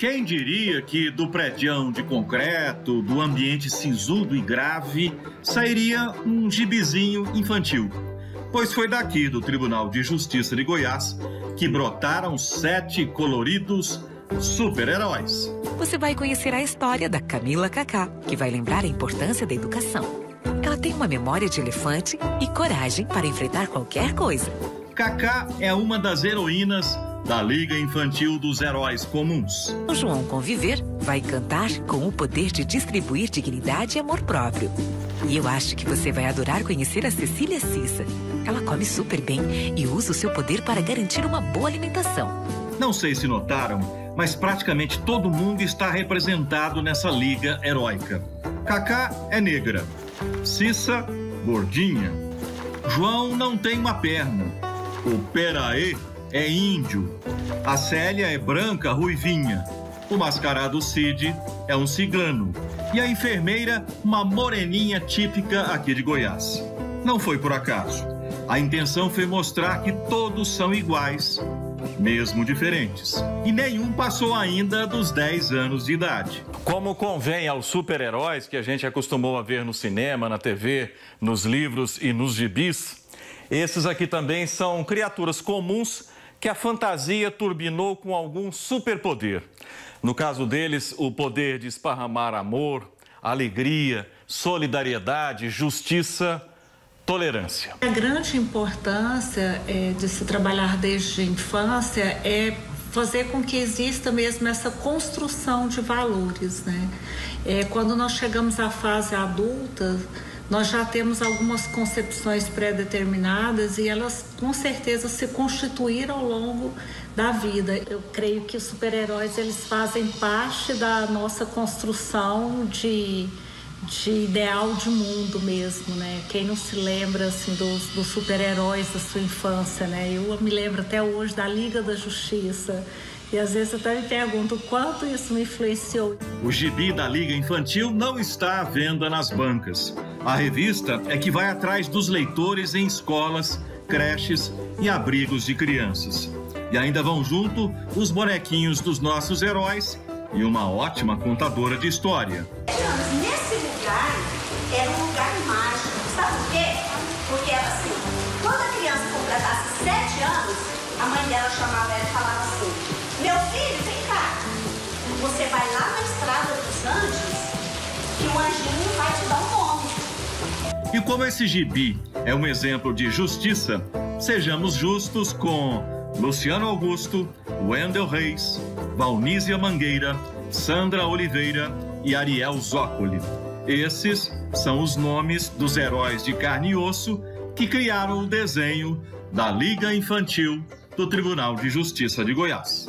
Quem diria que do prédio de concreto, do ambiente cinzudo e grave, sairia um gibizinho infantil? Pois foi daqui, do Tribunal de Justiça de Goiás, que brotaram sete coloridos super-heróis. Você vai conhecer a história da Camila Kaká, que vai lembrar a importância da educação. Ela tem uma memória de elefante e coragem para enfrentar qualquer coisa. Kaká é uma das heroínas da Liga Infantil dos Heróis Comuns. O João Conviver vai cantar com o poder de distribuir dignidade e amor próprio. E eu acho que você vai adorar conhecer a Cecília Cissa. Ela come super bem e usa o seu poder para garantir uma boa alimentação. Não sei se notaram, mas praticamente todo mundo está representado nessa liga heróica. Kaká é negra, Cissa, gordinha. João não tem uma perna. O Peraê é índio. A Célia é branca, ruivinha. O mascarado Cid é um cigano. E a enfermeira, uma moreninha típica aqui de Goiás. Não foi por acaso. A intenção foi mostrar que todos são iguais, mesmo diferentes. E nenhum passou ainda dos 10 anos de idade. Como convém aos super-heróis que a gente acostumou a ver no cinema, na TV, nos livros e nos gibis, esses aqui também são criaturas comuns que a fantasia turbinou com algum superpoder. No caso deles, o poder de esparramar amor, alegria, solidariedade, justiça, tolerância. A grande importância é, de se trabalhar desde a infância é fazer com que exista mesmo essa construção de valores, né? É, quando nós chegamos à fase adulta, nós já temos algumas concepções pré-determinadas e elas com certeza se constituíram ao longo da vida. Eu creio que os super-heróis eles fazem parte da nossa construção de, de ideal de mundo mesmo, né? Quem não se lembra assim dos, dos super-heróis da sua infância, né? Eu me lembro até hoje da Liga da Justiça. E às vezes até me pergunto quanto isso me influenciou. O gibi da Liga Infantil não está à venda nas bancas. A revista é que vai atrás dos leitores em escolas, creches e abrigos de crianças. E ainda vão junto os bonequinhos dos nossos heróis e uma ótima contadora de história. Nesse lugar era um lugar mágico. Sabe por quê? Porque era assim: quando a criança completasse sete anos, a mãe dela chamava ela e falava assim: Meu filho, vem cá. Você vai lá na estrada dos Andes que o anjinho vai te dar um nome. E como esse gibi é um exemplo de justiça, sejamos justos com Luciano Augusto, Wendel Reis, Valnísia Mangueira, Sandra Oliveira e Ariel Zócoli. Esses são os nomes dos heróis de carne e osso que criaram o desenho da Liga Infantil do Tribunal de Justiça de Goiás.